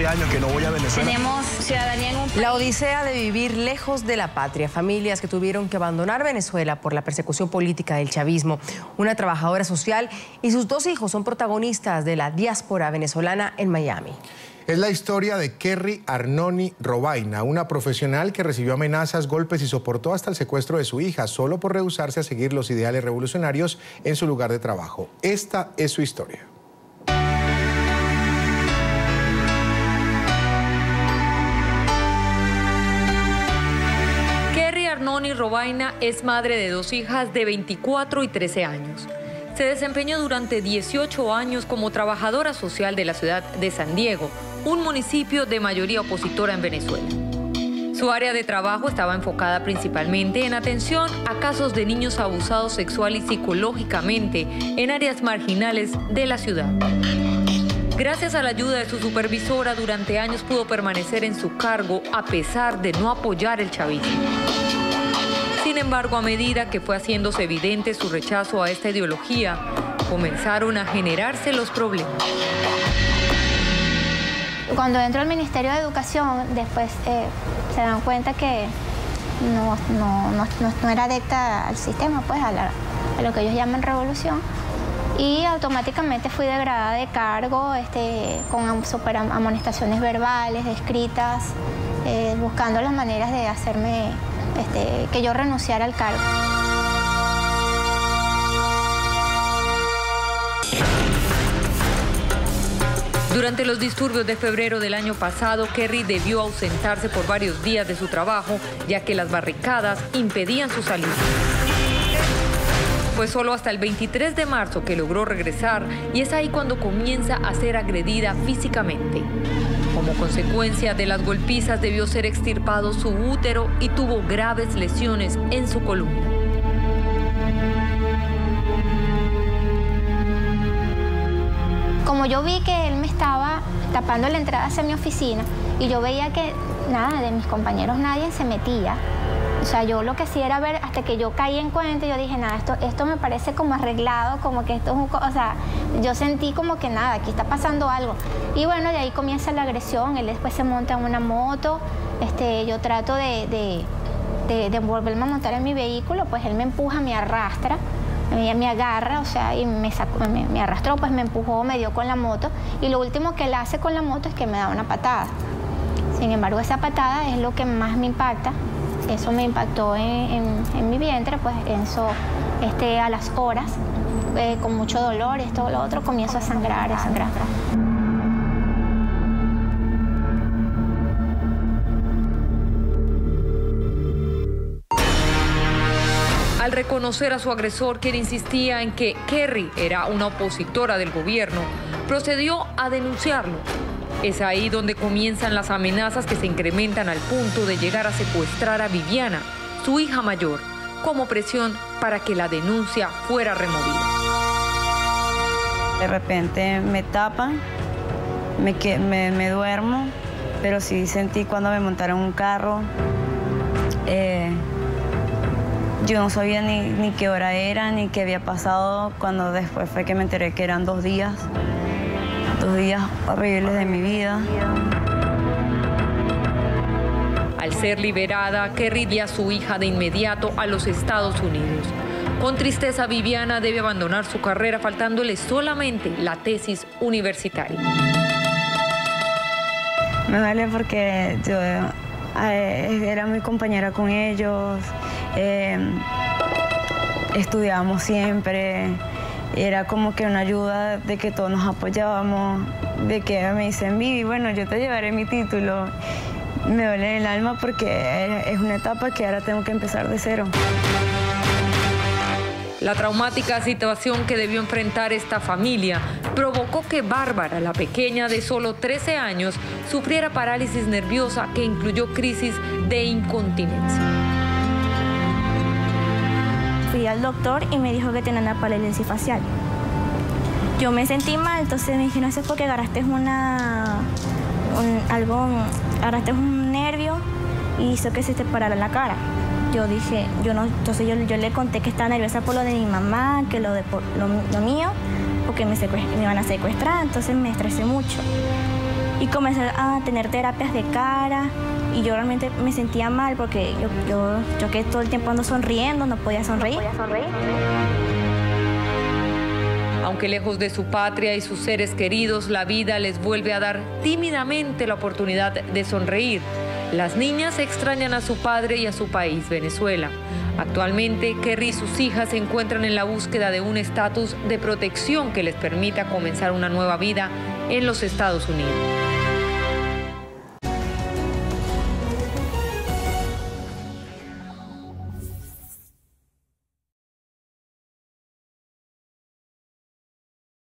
12 años que no voy a Venezuela. Tenemos ciudadanía en un La odisea de vivir lejos de la patria, familias que tuvieron que abandonar Venezuela por la persecución política del chavismo. Una trabajadora social y sus dos hijos son protagonistas de la diáspora venezolana en Miami. Es la historia de Kerry Arnoni Robaina, una profesional que recibió amenazas, golpes y soportó hasta el secuestro de su hija solo por rehusarse a seguir los ideales revolucionarios en su lugar de trabajo. Esta es su historia. Arnoni Robaina es madre de dos hijas de 24 y 13 años. Se desempeñó durante 18 años como trabajadora social de la ciudad de San Diego, un municipio de mayoría opositora en Venezuela. Su área de trabajo estaba enfocada principalmente en atención a casos de niños abusados sexual y psicológicamente en áreas marginales de la ciudad. Gracias a la ayuda de su supervisora, durante años pudo permanecer en su cargo a pesar de no apoyar el chavismo. Embargo, a medida que fue haciéndose evidente su rechazo a esta ideología, comenzaron a generarse los problemas. Cuando entró al Ministerio de Educación, después eh, se dan cuenta que no, era adepta al sistema, pues a, la, lo que ellos llaman revolución. Y automáticamente fui degradada de cargo este, con super amonestaciones verbales, escritas, eh, buscando las maneras de hacerme este, que yo renunciara al cargo. Durante los disturbios de febrero del año pasado, Kerry debió ausentarse por varios días de su trabajo, ya que las barricadas impedían su salida. Fue solo hasta el 23 de marzo que logró regresar y es ahí cuando comienza a ser agredida físicamente. Como consecuencia de las golpizas debió ser extirpado su útero y tuvo graves lesiones en su columna. Como yo vi que él me estaba tapando la entrada hacia mi oficina y yo veía que nada, de mis compañeros nadie se metía, o sea, yo lo que sí era ver, hasta que yo caí en cuenta, yo dije, nada, esto, esto me parece como arreglado, como que esto es un... O sea, yo sentí como que nada, aquí está pasando algo. Y bueno, de ahí comienza la agresión, él después se monta en una moto, este, yo trato de, de, volverme a montar en mi vehículo, pues él me empuja, me arrastra, me, me agarra, o sea, y me, sacó, me arrastró, pues me empujó, me dio con la moto, y lo último que él hace con la moto es que me da una patada. Sin embargo, esa patada es lo que más me impacta, eso me impactó en, mi vientre, pues eso este, a las horas, eh, con mucho dolor, esto lo otro, comienzo a sangrar, a sangrar. Al reconocer a su agresor, quien insistía en que Kerry era una opositora del gobierno, procedió a denunciarlo es ahí donde comienzan las amenazas que se incrementan al punto de llegar a secuestrar a Viviana, su hija mayor, como presión para que la denuncia fuera removida. De repente me tapan, me, me, duermo, pero sí sentí cuando me montaron un carro. Eh, yo no sabía ni, ni qué hora era, ni qué había pasado, cuando después fue que me enteré que eran dos días dos días horribles de mi vida. Al ser liberada, Kerry dio a su hija de inmediato a los Estados Unidos. Con tristeza, Viviana debe abandonar su carrera faltándole solamente la tesis universitaria. Me duele porque yo eh, era mi compañera con ellos, eh, estudiábamos siempre, era como que una ayuda de que todos nos apoyábamos, de que me dicen, Vivi, bueno, yo te llevaré mi título. Me duele el alma porque es una etapa que ahora tengo que empezar de cero. La traumática situación que debió enfrentar esta familia provocó que Bárbara, la pequeña de solo 13 años, sufriera parálisis nerviosa que incluyó crisis de incontinencia al doctor y me dijo que tenía una parálisis facial. Yo me sentí mal, entonces me dije, no sé por qué agarraste una, algo, agarraste un nervio y hizo que se te parara la cara. Yo dije, yo no, entonces yo, yo le conté que estaba nerviosa por lo de mi mamá, que lo de por, lo, mío, porque me, me iban a secuestrar, entonces me estresé mucho. y comencé a tener terapias de cara y yo realmente me sentía mal porque yo, yo, yo que todo el tiempo ando sonriendo, no podía sonreír. No podía sonreír. Aunque lejos de su patria y sus seres queridos, la vida les vuelve a dar tímidamente la oportunidad de sonreír. Las niñas extrañan a su padre y a su país, Venezuela. Actualmente, Kerry y sus hijas se encuentran en la búsqueda de un estatus de protección que les permita comenzar una nueva vida en los Estados Unidos.